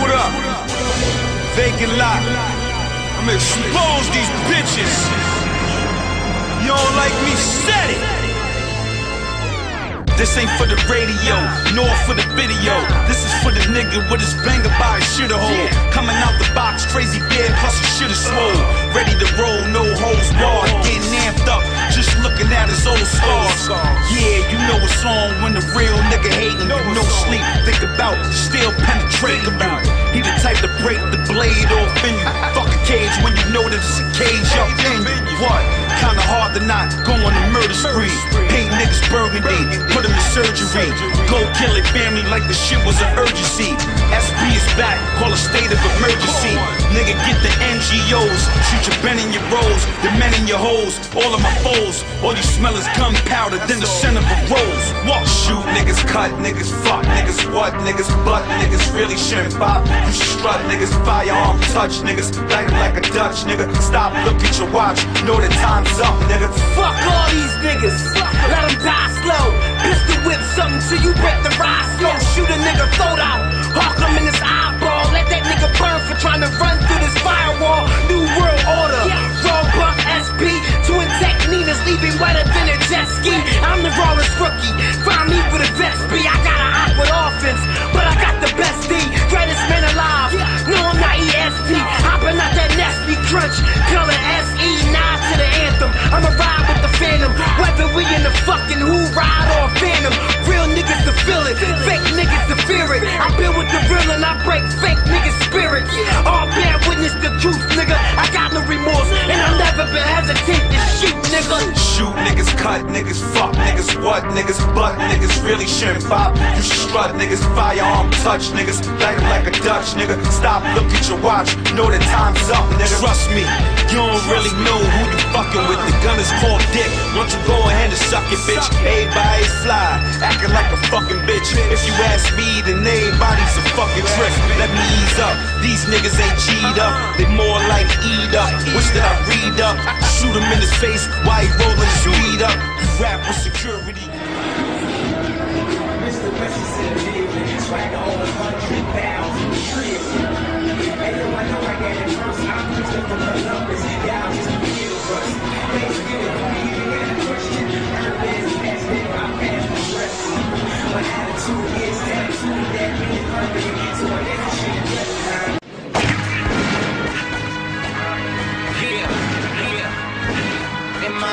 what up? Vacant lot. I'ma expose these bitches. You don't like me, set it. This ain't for the radio, nor for the video. This is for the nigga with his banger by a shitter hole. Coming out the box, crazy beard, plus a shitter swole. Ready to roll, no holes barred. Getting amped up, just looking at his old scars. Yeah, you know it's on when the real nigga hating. No sleep, think about, still penetrating the blade off in you. Fuck a cage when you know that it's a cage up in you. What? Kinda hard to not go on a murder spree. Niggas burgundy, put him in surgery. Go kill it family like the shit was an urgency. SB is back, call a state of emergency. Nigga, get the NGOs, shoot your Ben in your rolls, the men in your holes, all of my foes. All you smell is gunpowder, then the scent of a rose. Walk, Shoot niggas, cut niggas, fuck niggas, what niggas, butt niggas, really shouldn't pop. You strut niggas, firearm touch niggas, light like a Dutch nigga. Stop, look at your watch, know the time's up, nigga. Nasty crunch. Color SE. Nine to the anthem. I'ma ride with the phantom. Whether we in the fucking who ride or phantom. Real niggas to feel it. Fake niggas to fear it. I been with the real and I break fake niggas' spirit. All bad witness the truth, nigga. I got no remorse. And I'll never be hesitant to shoot, nigga. Shoot niggas, cut niggas, fuck niggas, what niggas, butt niggas, really shouldn't pop. You strut niggas, firearm touch niggas, light like a Dutch nigga. Stop, look at your watch, know that time's up, nigga. Trust me, you don't really know who you fucking with. The gun is called dick. Why don't you go ahead and suck it, bitch? Everybody fly, acting like a fucking bitch. If you ask me, then everybody's a fucking trick. Let me ease up. These niggas ain't G'd up, they more like eat up. Wish that I read up, shoot him in his face while he rolling his weed up. Rap with security.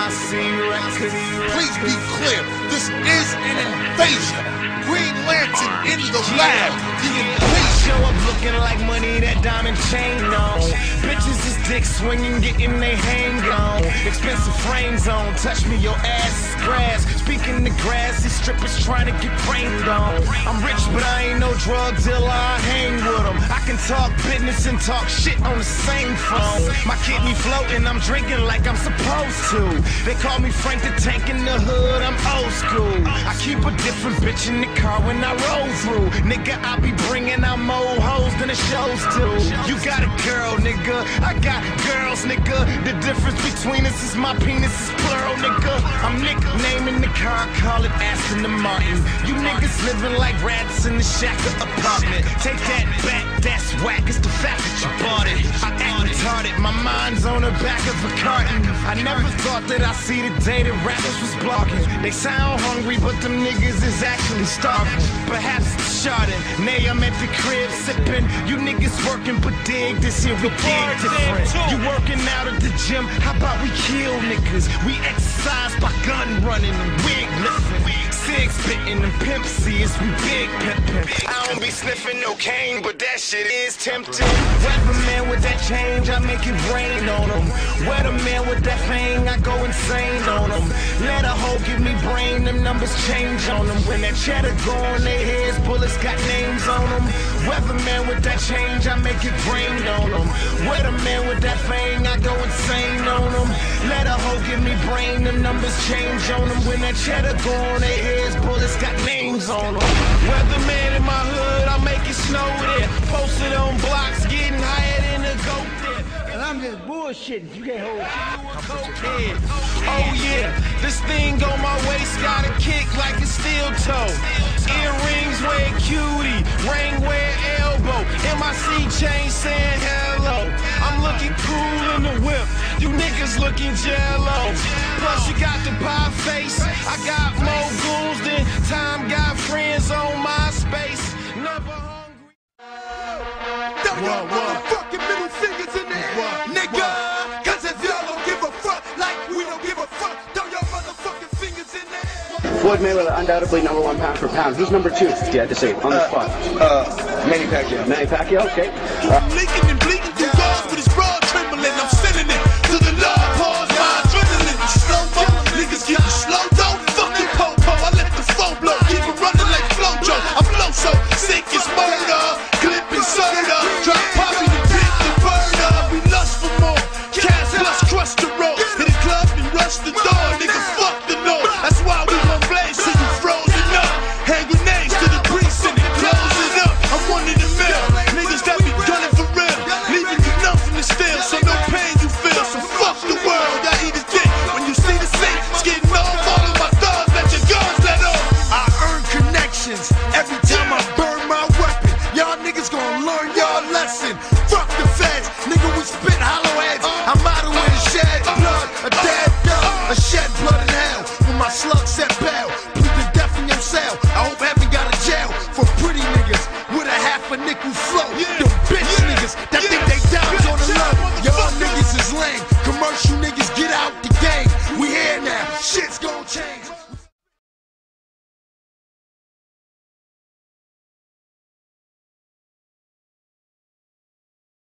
Please be clear, this is an invasion. Green Lantern in the lab. The invasion. Show up looking like money, that diamond chain on. Bitches is dick swinging, getting they hang on. Expensive frames on, touch me, your ass is grass. Speaking the grass, these strippers trying to get framed on. I'm rich, but I ain't no drug dealer, I hang with them. I can talk business and talk shit on the same phone. My kidney floating, I'm drinking like I'm supposed to. They call me Frank the Tank in the hood, I'm old school. I keep a different bitch in the car when I roll through. Nigga, I be bringing out more hoes than the shows too. You got a girl, nigga. I got girls, nigga. The difference between us is my penis is plural, nigga. I'm nicknaming the car, call it Aston the Martin. You niggas living like rats in the shacker apartment. Take that back, that's whack. It's the fact that you bought it. I act retarded, my mind's on the back of a carton. I never thought that I'd see the day that rappers was blocking. They sound hungry, but them niggas is actually starving. Perhaps it's Chardon. Nay, I'm at the crib sipping. You niggas working, but dig this here, we dig different. You working out at the gym, how about we kill niggas? We exercise by gun running and wig lifting. Sig spitting pimp seeds, we big pimpin'. I don't be sniffing no cane, but that shit is tempting. Weatherman with that change, I make it rain on them. Weatherman with that thing, I go insane on them. Let a hoe give me brain, them numbers change on them. When that cheddar go on their heads, bullets got names on them. Weatherman with that change, I make it rain on them. Weatherman with that thing, I go insane on them. Let a hoe give me brain, them numbers change on them. When that cheddar go on their heads, bullets got names on them. Weatherman in my hood, I make it snow there. Posted on blocks, getting higher than a goat there. And I'm niggas bullshitting. You can't hold cokehead. Oh yeah, this thing on my waist got a kick like a steel toe. Earrings wear cutie, ring wear elbow. MIC chain saying hello. You niggas looking jello. Plus you got the pie face. I got more goons than time got friends on MySpace. Never hungry. Throw your motherfucking middle fingers in the air, nigga. Cause if y'all don't give a fuck like we don't give a fuck, throw your motherfucking fingers in the air. Floyd Mayweather, undoubtedly number one pound for pound. Who's number two? If you had to say on the spot. Uh, Manny Pacquiao. Manny Pacquiao. Okay. Uh, Lincoln Slug set